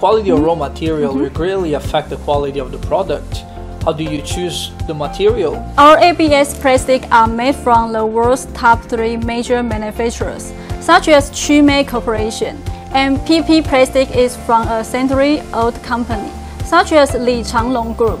quality of mm-hmm. raw material mm-hmm. will greatly affect the quality of the product. How do you choose the material? Our ABS plastic are made from the world's top three major manufacturers, such as Chi Mei Corporation, and PP Plastic is from a century-old company, such as Li Changlong Group.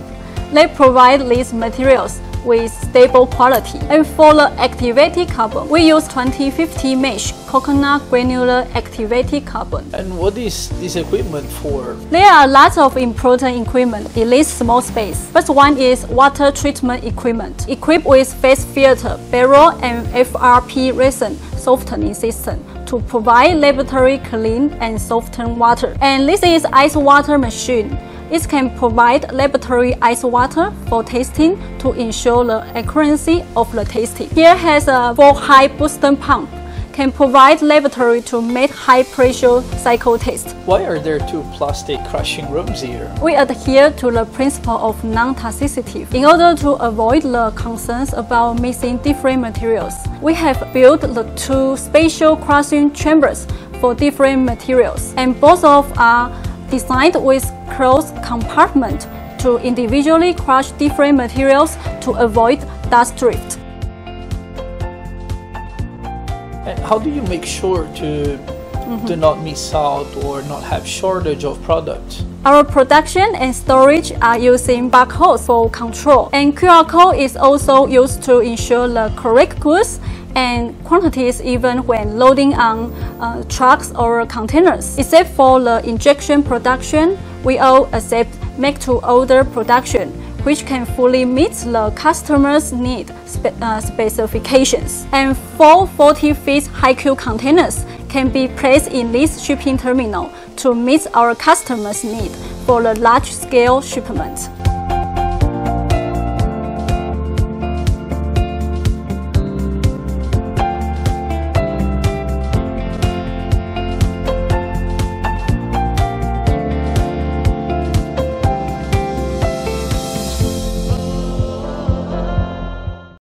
They provide these materials with stable quality. And for the activated carbon, we use 2050 mesh coconut granular activated carbon. And what is this equipment for? There are lots of important equipment in this small space. First one is water treatment equipment, equipped with phase filter, barrel, and FRP resin softening system to provide laboratory clean and soften water. And this is ice water machine it can provide laboratory ice water for testing to ensure the accuracy of the testing. Here has a four high booster pump can provide laboratory to make high pressure cycle test. Why are there two plastic crushing rooms here? We adhere to the principle of non-toxicity in order to avoid the concerns about mixing different materials. We have built the two special crushing chambers for different materials, and both of are designed with closed compartment to individually crush different materials to avoid dust drift. And how do you make sure to mm -hmm. do not miss out or not have shortage of products? Our production and storage are using barcodes for control, and QR code is also used to ensure the correct goods and quantities even when loading on uh, trucks or containers. Except for the injection production, we all accept make-to-order production, which can fully meet the customer's need spe uh, specifications. And four 40 feet high-cube containers can be placed in this shipping terminal to meet our customers' need for the large-scale shipment.